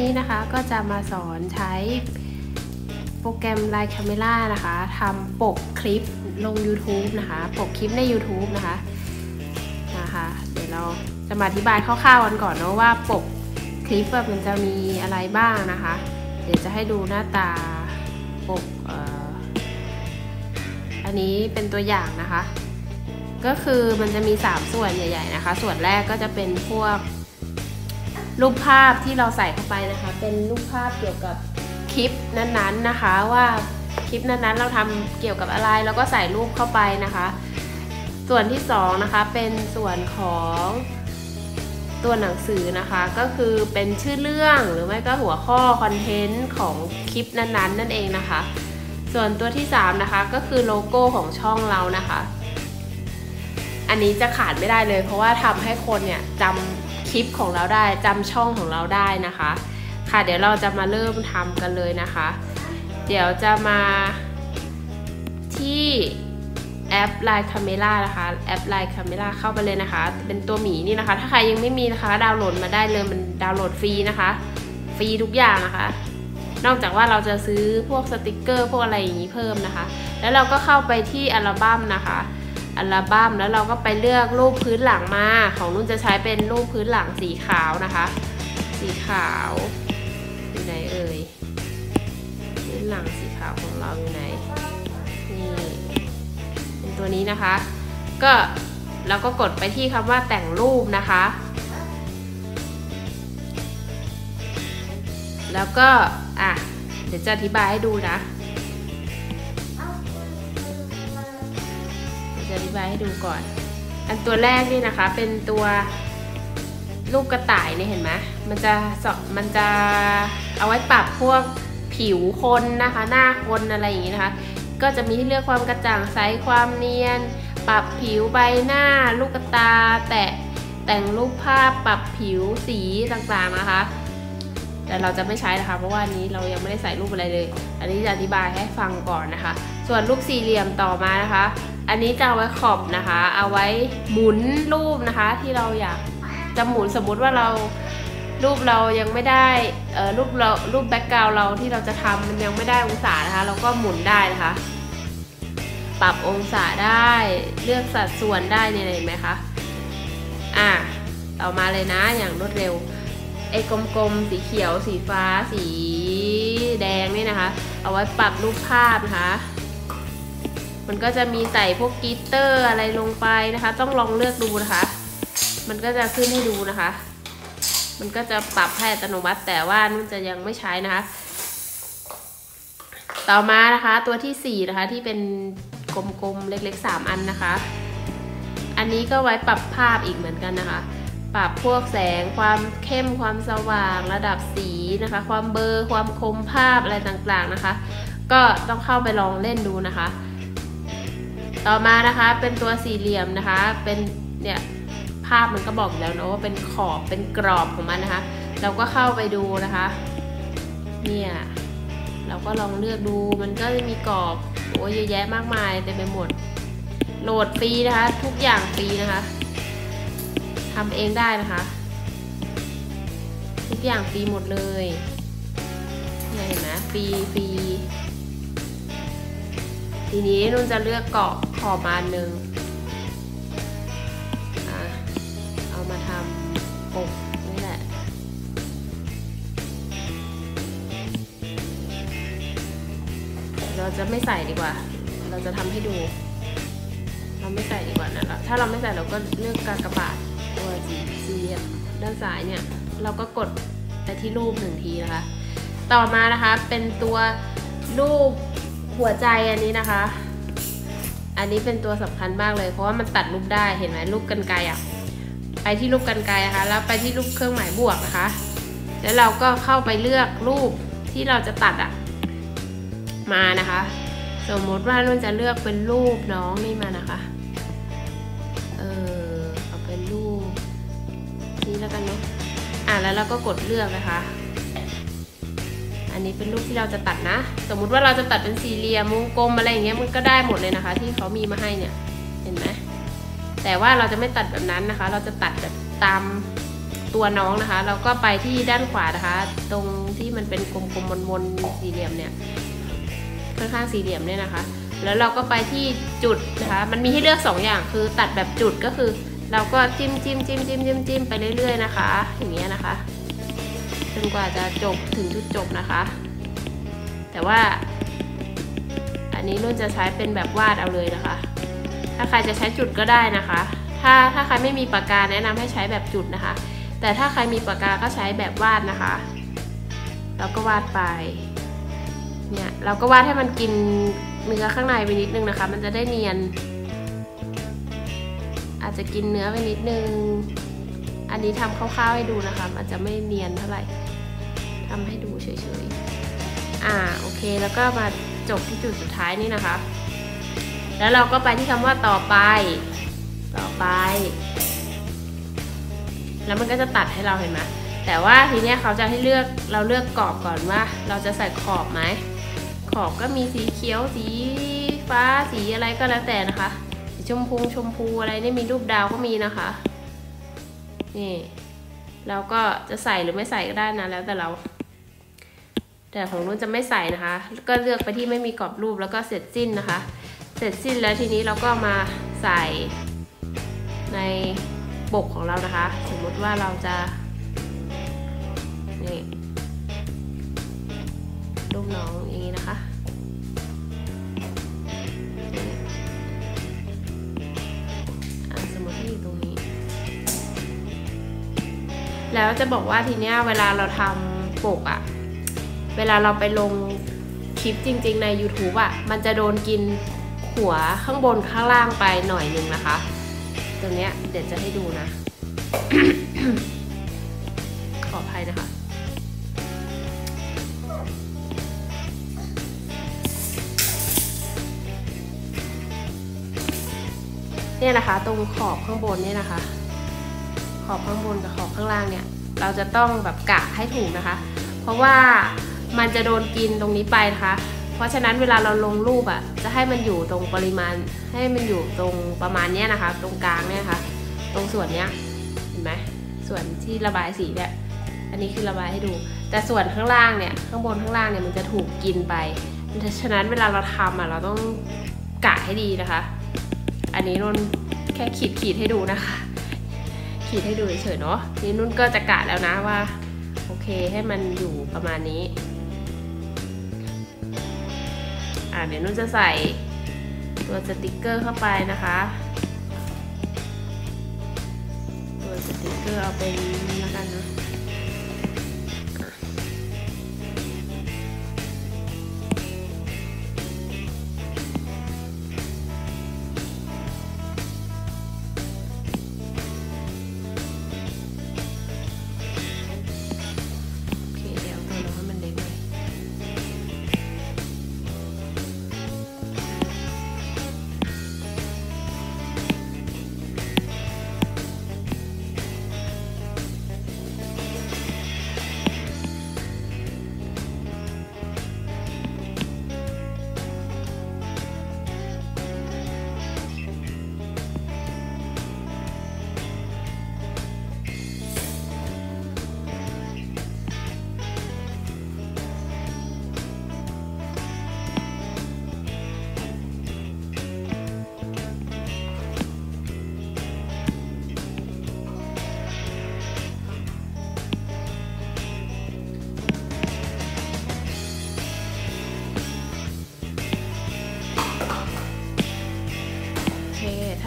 นี่นะคะก็จะมาสอนใช้โปรแกรม Line Camera นะคะทำปกคลิปลง YouTube นะคะ ปกคลิปใน YouTube นะคะนะคะ เดี๋ยวเราจะมาอธิบายคร่าวๆกันก่อนเนาะว่าปกคลิปมันจะมีอะไรบ้างนะคะ เดี๋ยวจะให้ดูหน้าตาปกอออันนี้เป็นตัวอย่างนะคะ ก็คือมันจะมี 3 ส่วนใหญ่ ๆ นะคะ ส่วนแรกก็จะเป็นพวก รูปภาพที่เราใส่เข้าไปนะคะ เป็นรูปภาพเกี่ยวกับคลิปนั้นๆนะคะว่าคลิปนั้นๆ เราทำเกี่ยวกับอะไรแล้วก็ใส่รูปเข้าไปนะคะ ส่วนที่2นะคะเป็นส่วนของตัวหนังสือนะคะก็คือเป็นชื่อเรื่องหรือไม่ก็หัวข้อคอนเทนต์ของคลิปนั้นๆนั่นเองนะคะ ส่วนตัวที่3นะคะก็คือโลโก้ของช่องเรานะคะ อันนี้จะขาดไม่ได้เลย เพราะว่าทำให้คนเนี่ยจำ ลิปของเราได้จำช่องของเราได้นะคะ ค่ะเดี๋ยวเราจะมาเริ่มทำกันเลยนะคะ เดี๋ยวจะมาที่แอป Line Camera นะคะแอป Line Camera เข้าไปเลยนะคะ เป็นตัวหมีนี่นะคะ ถ้าใครยังไม่มีนะคะ ดาวน์โหลดมาได้เลยมันดาวน์โหลดฟรีนะคะ ฟรีทุกอย่างนะคะ นอกจากว่าเราจะซื้อพวกสติกเกอร์พวกอะไรอย่างนี้เพิ่มนะคะ แล้วเราก็เข้าไปที่อัลบั้มนะคะ อัลบั้มแล้วเราก็ไปเลือกรูปพื้นหลังมา ของนุ่นจะใช้เป็นรูปพื้นหลังสีขาวนะคะ สีขาวอยู่ไหนเอ่ยพื้นหลังสีขาวของเราอยู่ไหนนี่เป็นตัวนี้นะคะ ก็เราก็กดไปที่คำว่าแต่งรูปนะคะ แล้วก็อะเดี๋ยวจะอธิบายให้ดูนะ จะอธิบายให้ดูก่อน อันตัวแรกนี่นะคะเป็นตัวลูกกระต่ายเนี่ยเห็นไหมมันจะมันจะเอาไว้ปรับพวกผิวคนนะคะ หน้าคนอะไรอย่างนี้นะคะ ก็จะมีให้เลือกความกระจ่างใสความเนียน ปรับผิวใบหน้า ลูกกระตา แตะแต่งรูปภาพปรับผิวสีต่างๆนะคะ แต่เราจะไม่ใช้นะคะ เพราะว่านี้เรายังไม่ได้ใส่รูปอะไรเลย อันนี้จะอธิบายให้ฟังก่อนนะคะ ส่วนรูปสี่เหลี่ยมต่อมานะคะ อันนี้จะเอาไว้ขอบนะคะ เอาไว้หมุนรูปนะคะ ที่เราอยากจะหมุนสมมุติว่าเรารูปเรายังไม่ได้รูปเรารูปแบ็กกราวเราที่เราจะทำมันยังไม่ได้องศานะคะ เราก็หมุนได้นะคะ ปรับองศาได้เลือกสัดส่วนได้เนี่ยเห็นไหมคะอะต่อมาเลยนะอย่างรวดเร็วไอ้กลมๆสีเขียวสีฟ้าสีแดงนี่นะคะ เอาไว้ปรับรูปภาพนะคะ มันก็จะมีใส่พวกกิตเตอร์อะไรลงไปนะคะ ต้องลองเลือกดูนะคะ มันก็จะขึ้นให้ดูนะคะ มันก็จะปรับให้อัตโนมัติแต่ว่านุ่นจะยังไม่ใช้นะคะ ต่อมานะคะตัวที่ 4 นะคะที่เป็นกลมๆเล็กๆ 3 อันนะคะ อันนี้ก็ไว้ปรับภาพอีกเหมือนกันนะคะ ปรับพวกแสงความเข้มความสว่างระดับสีนะคะ ความเบอร์ความคมภาพอะไรต่างๆนะคะ ก็ต้องเข้าไปลองเล่นดูนะคะ ต่อมานะคะเป็นตัวสี่เหลี่ยมนะคะ เป็นเนี่ยภาพมันก็บอกแล้วนะว่าเป็นขอบเป็นกรอบของมันนะคะ เราก็เข้าไปดูนะคะ เนี่ยเราก็ลองเลือกดูมันก็จะมีกรอบโอ้เยอะแยะมากมายเต็มไปหมด โหลดฟรีนะคะ ทุกอย่างฟรีนะคะทำเองได้นะคะ ทุกอย่างฟรีหมดเลยเห็นไหมฟรีฟรี ทีนี้นุ่นจะเลือกเกาะขอบมาหนึ่งเอามาทำปกนี่แหละ เราจะไม่ใส่ดีกว่า เราจะทำให้ดู เราไม่ใส่ดีกว่านะถ้าเราไม่ใส่เราก็เลือกกากบาทตัวสีสีด้านซ้ายเนี่ย เราก็กดไปที่รูปหนึ่งทีนะคะ ต่อมานะคะเป็นตัวรูป หัวใจอันนี้นะคะ อันนี้เป็นตัวสำคัญมากเลยเพราะว่ามันตัดรูปได้เห็นไหมรูปกันไกอะไปที่รูปกันไกนะคะ แล้วไปที่รูปเครื่องหมายบวกนะคะ แล้วเราก็เข้าไปเลือกรูปที่เราจะตัดอะมานะคะ สมมติว่านุ่นจะเลือกเป็นรูปน้องนี่มานะคะเออเอาเป็นรูปนี้แล้วกันเนาะอะแล้วเราก็กดเลือกนะคะ อันนี้เป็นรูปที่เราจะตัดนะ สมมุติว่าเราจะตัดเป็นสี่เหลี่ยมวงกลมอะไรอย่างเงี้ยมันก็ได้หมดเลยนะคะ ที่เขามีมาให้เนี่ยเห็นไหมแต่ว่าเราจะไม่ตัดแบบนั้นนะคะ เราจะตัดแบบตามตัวน้องนะคะเราก็ไปที่ด้านขวานะคะ ตรงที่มันเป็นกลมๆมนๆสี่เหลี่ยมเนี่ยค่อนข้างสี่เหลี่ยมเนี่ยนะคะ แล้วเราก็ไปที่จุดนะคะ มันมีให้เลือก 2 อย่างคือตัดแบบจุดก็คือ เราก็จิ้มจิ้มจิ้มจิ้มจิ้มจิ้มไปเรื่อยๆนะคะ อย่างเงี้ยนะคะ นกว่าจะจบถึงจุดจบนะคะ แต่ว่า อันนี้นุ่นจะใช้เป็นแบบวาดเอาเลยนะคะ ถ้าใครจะใช้จุดก็ได้นะคะ ถ้าถ้าใครไม่มีปากกาแนะนำให้ใช้แบบจุดนะคะ แต่ถ้าใครมีปากกาก็ใช้แบบวาดนะคะเราก็วาดไปเนี่ยเราก็วาดให้มันกินเนื้อข้างในไปนิดนึงนะคะ มันจะได้เนียน อาจจะกินเนื้อไปนิดนึง อันนี้ทำคร่าวๆให้ดูนะคะอาจจะไม่เนียนเท่าไหร่ ทำให้ดูเฉยๆ อ่าโอเคแล้วก็มาจบที่จุดสุดท้ายนี่นะคะ แล้วเราก็ไปที่คำว่าต่อไป ต่อไป แล้วมันก็จะตัดให้เราเห็นไหมแต่ว่าทีเนี้ยเขาจะให้เลือกเราเลือกกรอบก่อนว่า เราจะใส่ขอบไหม ขอบก็มีสีเขียวสีฟ้าสีอะไรก็แล้วแต่นะคะสีชมพูชมพูอะไรนี่มีรูปดาวก็มีนะคะนี่เราก็จะใส่หรือไม่ใส่ก็ได้นะแล้วแต่เรา แต่ของนุ่นจะไม่ใส่นะคะ ก็เลือกไปที่ไม่มีกรอบรูปแล้วก็เสร็จสิ้นนะคะ เสร็จสิ้นแล้วทีนี้เราก็มาใส่ในปกของเรานะคะ สมมติว่าเราจะนี่รูปน้องอย่างนี้นะคะสมมติที่อยู่ตรงนี้ แล้วจะบอกว่าทีเนี้ยเวลาเราทำปกอะ เวลาเราไปลงคลิปจริง ๆ ใน YouTube อะมันจะโดนกินหัวข้างบนข้างล่างไปหน่อยนึงนะคะ ตรงเนี้ยเดี๋ยวจะให้ดูนะ ขออภัยนะคะ เนี่ยนะคะ ตรงขอบข้างบนเนี่ยนะคะ ขอบข้างบนกับขอบข้างล่างเนี่ย เราจะต้องแบบกะให้ถูกนะคะ เพราะว่า มันจะโดนกินตรงนี้ไปนะคะ เพราะฉะนั้นเวลาเราลงรูปอะ่ะ จะให้มันอยู่ตรงปริมาณ ให้มันอยู่ตรงประมาณเนี้ยนะคะ ตรงกลางเนี่ยนะคะตรงส่วนเนี้ย เห็นไหม ส่วนที่ระบายสีเนี่ย อันนี้คือระบายให้ดู แต่ส่วนข้างล่างเนี่ย ข้างบนข้างล่างเนี่ยมันจะถูกกินไป เพราะฉะนั้นเวลาเราทำอะเราต้องกะให้ดีนะคะ อันนี้นุ่นแค่ขีดขีดให้ดูนะคะ ขีดให้ดูเฉยๆเนาะ นี่นุ่นก็จะกะแล้วนะว่า โอเคให้มันอยู่ประมาณนี้ อ่าเดี๋ยวนุ่นจะใส่ตัวสติกเกอร์เข้าไปนะคะ ตัวสติกเกอร์เอาเป็นนี้แล้วกันนะอะ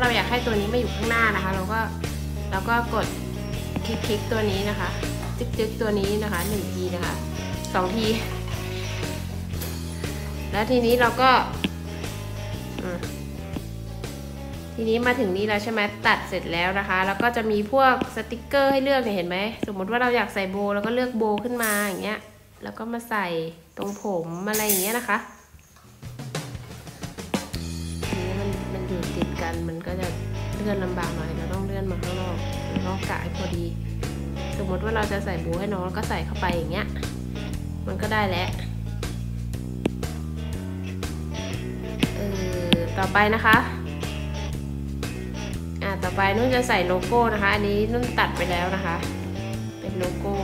เราอยากให้ตัวนี้มาอยู่ข้างหน้านะคะ เราก็เราก็กดคลิกคลิกตัวนี้นะคะจึ๊กจึ๊กตัวนี้นะคะหนึ่งทีนะคะสองที แล้วทีนี้เราก็ทีนี้มาถึงนี้แล้วใช่ไหมตัดเสร็จแล้วนะคะ แล้วก็จะมีพวกสติกเกอร์ให้เลือกเนี่ยเห็นไหมสมมติว่าเราอยากใส่โบว์เราก็เลือกโบขึ้นมาอย่างเงี้ยแล้วก็มาใส่ตรงผมอะไรอย่างเงี้ยนะคะ กันมันก็จะเลื่อนลำบากหน่อยเราต้องเลื่อนมาข้างนอกแล้วก็กะให้พอดี สมมติว่าเราจะใส่บูให้น้องแล้วก็ใส่เข้าไปอย่างเงี้ย มันก็ได้แล้วเออต่อไปนะคะอ่าต่อไปนุ่นจะใส่โลโก้นะคะ อันนี้นุ่นตัดไปแล้วนะคะ เป็นโลโก้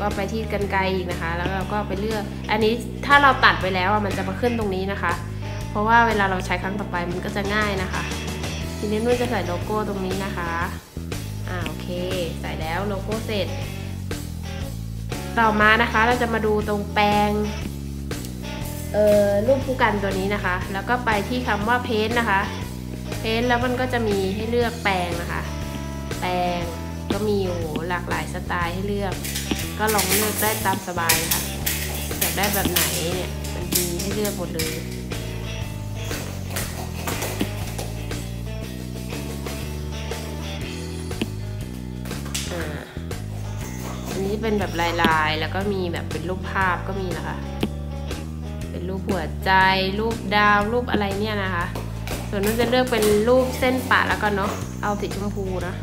ก็ไปที่กันไกลอีกนะคะ แล้วเราก็ไปเลือก อันนี้ถ้าเราตัดไปแล้วอะมันจะมาขึ้นตรงนี้นะคะ เพราะว่าเวลาเราใช้ครั้งต่อไปมันก็จะง่ายนะคะ ทีนี้นุ่นจะใส่โลโก้ตรงนี้นะคะ อ่าโอเค ใส่แล้วโลโก้เสร็จ ต่อมานะคะเราจะมาดูตรงแปลงเอ่อรูปผู้กันตัวนี้นะคะ แล้วก็ไปที่คำว่าเพนนะคะ เพนแล้วมันก็จะมีให้เลือกแปลงนะคะ แปลงก็มีโอ้โหหลากหลายสไตล์ให้เลือก ก็ลองเลือกได้ตามสบายค่ะอยากได้แบบไหนเนี่ยมันมีให้เลือกหมดเลย อันนี้เป็นแบบลายๆ แล้วก็มีแบบเป็นรูปภาพก็มีนะคะ เป็นรูปหัวใจ รูปดาว รูปอะไรเนี่ยนะคะ ส่วนนุ่นจะเลือกเป็นรูปเส้นปะแล้วกันเนาะ เอาสีชมพูนะ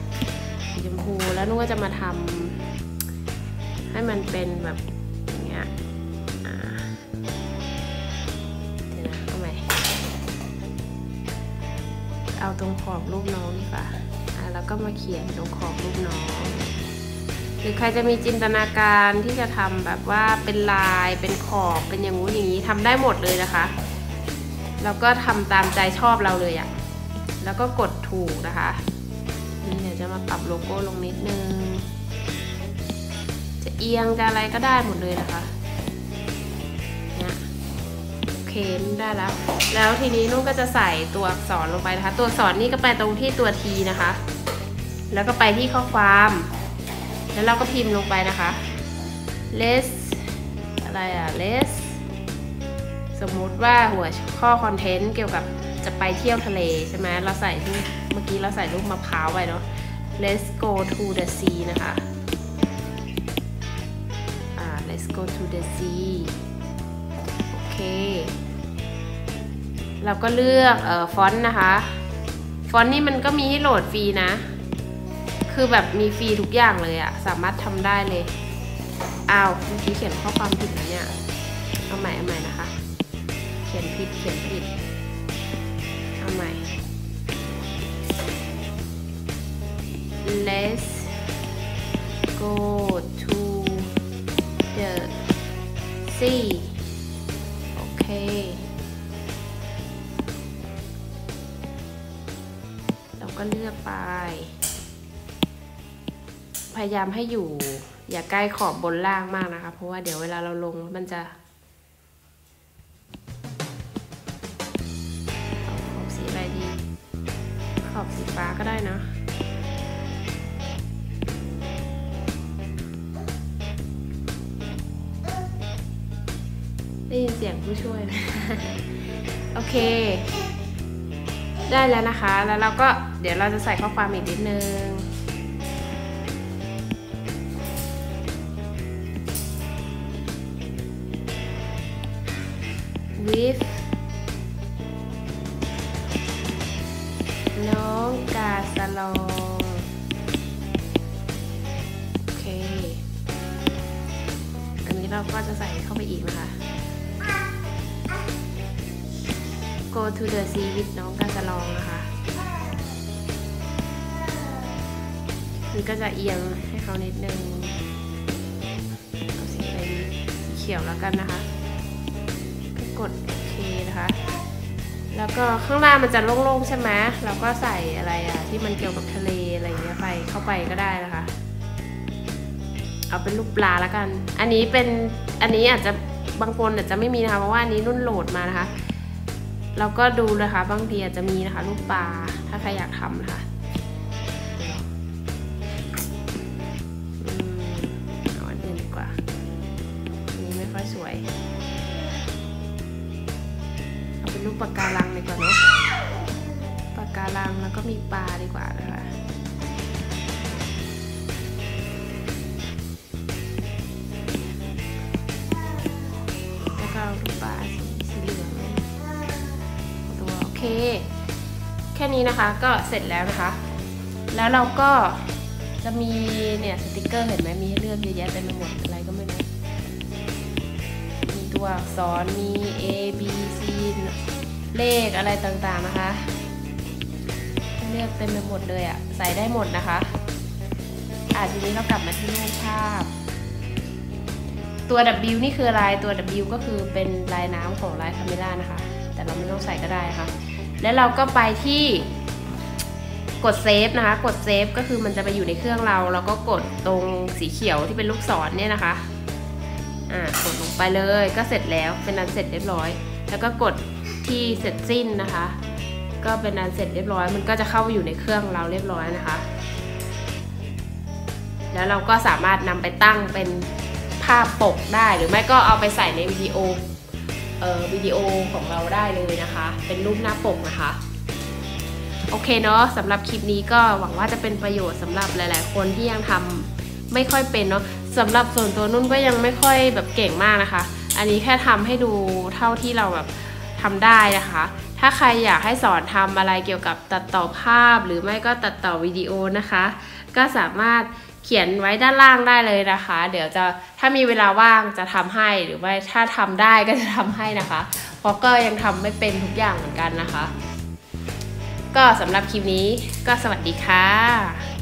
สีชมพู แล้วนุ่นก็จะมาทำให้มันเป็นแบบอย่างเงี้ยอ่าเอาตรงขอบรูปน้องดีกว่าอ่าแล้วก็มาเขียนตรงขอบรูปน้อง รือใครจะมีจินตนาการที่จะทำแบบว่าเป็นลายเป็นขอบเป็นอย่างงู้นอย่างนี้ทำได้หมดเลยนะคะ แล้วก็ทำตามใจชอบเราเลยอะ่ะแล้วก็กดถูกนะคะนี่เดี๋ยวจะมาปรับโลโก้ลงนิดนึง จะเอียงจะอะไรก็ได้หมดเลยนะคะเนี่ยโอเคได้แล้ว แล้วทีนี้นุ่นก็จะใส่ตัวอักษรลงไปนะคะ ตัวอักษรนี่ก็ไปตรงที่ตัวทีนะคะ แล้วก็ไปที่ข้อความ แล้วเราก็พิมพ์ลงไปนะคะ less อะไรอะ less สมมุติว่าหัวข้อคอนเทนต์เกี่ยวกับจะไปเที่ยวทะเลใช่ไหมเราใส่ที่เมื่อกี้เราใส่รูปมะพร้าวไปเนาะ let's go to the sea นะคะ อ่า let's go to the sea โอเค เราก็เลือกเอ่อฟอนต์นะคะ ฟอนต์นี่มันก็มีให้โหลดฟรีนะ คือแบบมีฟรีทุกอย่างเลยอะสามารถทำได้เลย อ้าวเมื่อกี้เขียนข้อความผิดแล้วเนี่ย เอาใหม่เอาใหม่นะคะ เขียนผิดเขียนผิด เอาใหม่ let's go to the sea โอเคเราก็เลือกไป พยายามให้อยู่ อย่าใกล้ขอบบนล่างมากนะคะ เพราะว่าเดี๋ยวเวลาเราลงมันจะขอบสีอะไรดี ขอบสีฟ้าก็ได้นะได้ยินเสียงผู้ช่วยไหมโอเค ได้แล้วนะคะ แล้วเราก็เดี๋ยวเราจะใส่ข้อความอีกนิดนึง with น้องกาสลอง โอเค อันนี้เราก็จะใส่เข้าไปอีกนะคะ go to the sea with น้องกาสลองนะคะนี่ก็จะเอียงให้เขานิดนึง เอาสีอะไรดีสีเขียวแล้วกันนะคะ กดโอเคนะคะ แล้วก็ข้างล่างมันจะโล่งๆใช่ไหมเราก็ใส่อะไรอะที่มันเกี่ยวกับทะเลอะไรเงี้ยไปเข้าไปก็ได้นะคะ เอาเป็นรูปปลาแล้วกัน อันนี้เป็นอันนี้อาจจะบางคนอาจจะไม่มีนะคะเพราะว่านนี้นุ่นโหลดมานะคะ เราก็ดูนะคะ บางทีอาจจะมีนะคะ รูปปลาถ้าใครอยากทำนะคะ ปลาดีกว่านะคะแล้วก็ลูกปลาสีสเหลืองตัวโอเค แค่นี้นะคะก็เสร็จแล้วนะคะ แล้วเราก็จะมีเนี่ยสติกเกอร์เห็นไหมมีให้เลือกเยอะแยะเต็มไปหมดอะไรก็ไม่รู้มีตัวอักษรมี A B C เลขอะไรต่างๆนะคะ เลือกเต็มไปหมดเลยอะ่ะ ใส่ได้หมดนะคะ อะทีนี้เรากลับมาที่รูปภาพ ตัว W นี่คืออะไรตัว W ก็คือเป็นลายน้ำของ LINE Camera นะคะ แต่เราไม่ต้องใส่ก็ได้นะคะแล้วเราก็ไปที่กด save นะคะ กด save ก็คือมันจะไปอยู่ในเครื่องเราแล้วก็กดตรงสีเขียวที่เป็นลูกศรเนี่ยนะคะ อ่ากดลงไปเลยก็เสร็จแล้วเป็นอันเสร็จเรียบร้อย แล้วก็กดที่เสร็จสิ้นนะคะ ก็เป็นอันเสร็จเรียบร้อย มันก็จะเข้าไปอยู่ในเครื่องเราเรียบร้อยนะคะ แล้วเราก็สามารถนำไปตั้งเป็นภาพปกได้ หรือไม่ก็เอาไปใส่ในวิดีโอเอ่อวิดีโอของเราได้เลยนะคะ เป็นรูปหน้าปกนะคะโอเคเนาะสำหรับคลิปนี้ก็หวังว่าจะเป็นประโยชน์สำหรับหลาย ๆ คนที่ยังทำไม่ค่อยเป็นเนาะสำหรับส่วนตัวนุ่นก็ยังไม่ค่อยแบบเก่งมากนะคะ อันนี้แค่ทำให้ดูเท่าที่เราแบบทำได้นะคะ ถ้าใครอยากให้สอนทำอะไรเกี่ยวกับตัดต่อภาพ หรือไม่ก็ตัดต่อวิดีโอนะคะ ก็สามารถเขียนไว้ด้านล่างได้เลยนะคะ เดี๋ยวจะถ้ามีเวลาว่างจะทำให้หรือว่าถ้าทำได้ก็จะทำให้นะคะ เพราะก็ยังทำไม่เป็นทุกอย่างเหมือนกันนะคะ ก็สำหรับคลิปนี้ก็สวัสดีค่ะ